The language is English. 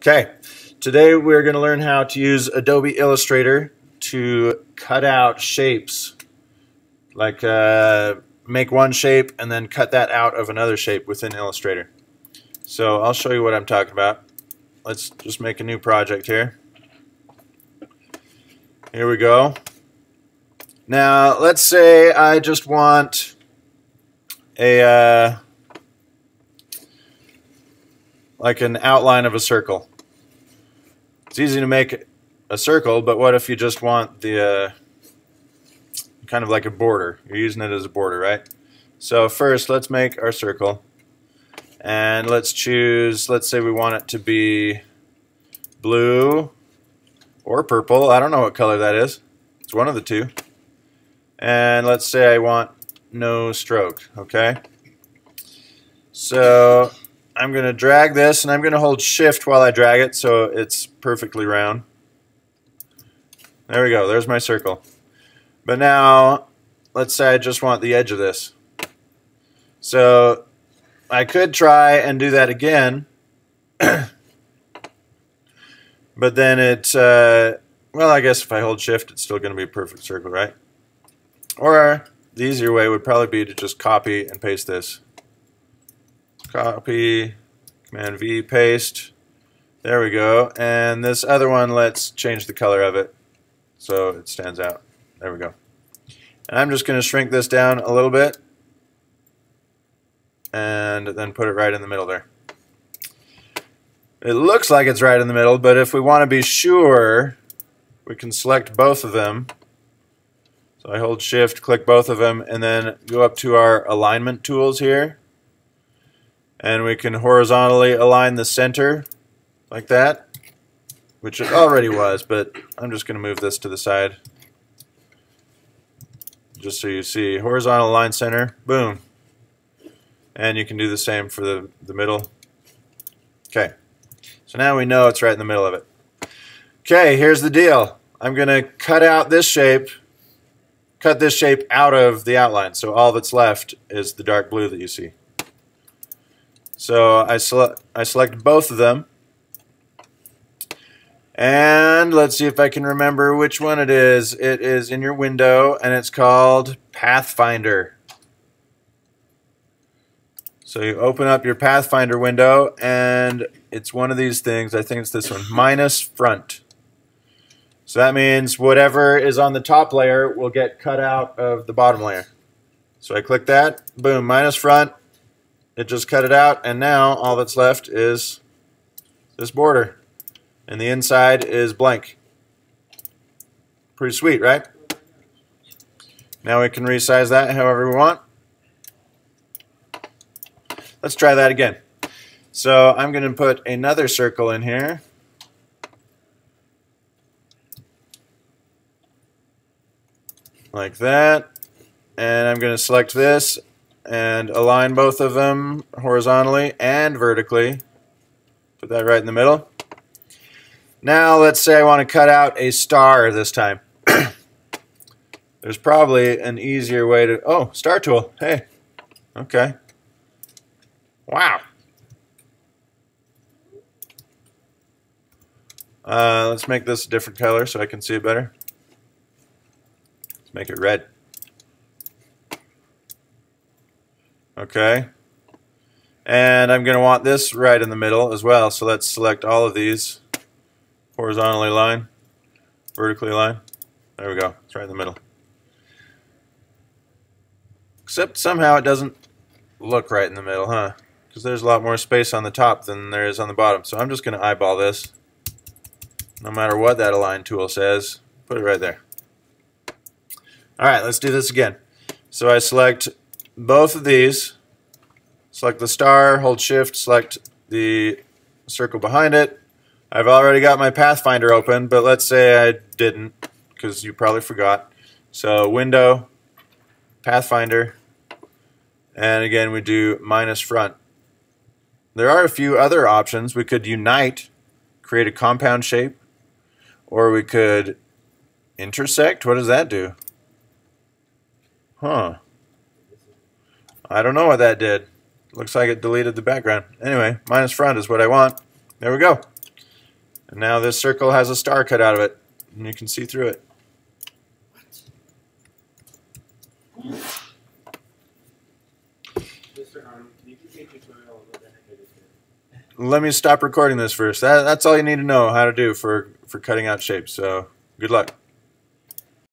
Okay, today we're going to learn how to use Adobe Illustrator to cut out shapes. Like uh, make one shape and then cut that out of another shape within Illustrator. So I'll show you what I'm talking about. Let's just make a new project here. Here we go. Now let's say I just want a uh, like an outline of a circle. It's easy to make a circle, but what if you just want the uh, kind of like a border? You're using it as a border, right? So first, let's make our circle. And let's choose, let's say we want it to be blue or purple. I don't know what color that is. It's one of the two. And let's say I want no stroke, okay? So I'm going to drag this and I'm going to hold shift while I drag it so it's perfectly round. There we go, there's my circle. But now, let's say I just want the edge of this. So I could try and do that again, but then it, uh, well, I guess if I hold shift, it's still going to be a perfect circle, right? Or the easier way would probably be to just copy and paste this copy, Command V, paste. There we go. And this other one, let's change the color of it so it stands out. There we go. And I'm just going to shrink this down a little bit and then put it right in the middle there. It looks like it's right in the middle, but if we want to be sure, we can select both of them. So I hold shift, click both of them, and then go up to our alignment tools here and we can horizontally align the center like that which it already was but I'm just going to move this to the side. Just so you see horizontal line center boom. And you can do the same for the, the middle. Okay. So now we know it's right in the middle of it. Okay here's the deal. I'm gonna cut out this shape cut this shape out of the outline so all that's left is the dark blue that you see so I select I select both of them. And let's see if I can remember which one it is. It is in your window and it's called Pathfinder. So you open up your Pathfinder window and it's one of these things. I think it's this one, minus front. So that means whatever is on the top layer will get cut out of the bottom layer. So I click that, boom, minus front, it just cut it out and now all that's left is this border. And the inside is blank. Pretty sweet right? Now we can resize that however we want. Let's try that again. So I'm going to put another circle in here. Like that. And I'm going to select this and align both of them horizontally and vertically. Put that right in the middle. Now let's say I want to cut out a star this time. There's probably an easier way to... Oh, star tool. Hey. Okay. Wow. Uh, let's make this a different color so I can see it better. Let's make it red. Okay. And I'm going to want this right in the middle as well. So let's select all of these. Horizontally line, vertically line. There we go. It's right in the middle. Except somehow it doesn't look right in the middle, huh? Because there's a lot more space on the top than there is on the bottom. So I'm just going to eyeball this. No matter what that align tool says, put it right there. Alright, let's do this again. So I select both of these, select the star, hold shift, select the circle behind it. I've already got my Pathfinder open, but let's say I didn't, because you probably forgot. So window, Pathfinder, and again we do minus front. There are a few other options. We could unite, create a compound shape, or we could intersect. What does that do? Huh. I don't know what that did. Looks like it deleted the background. Anyway, minus front is what I want. There we go. And now this circle has a star cut out of it, and you can see through it. Let me stop recording this first. That, that's all you need to know how to do for, for cutting out shapes. So good luck.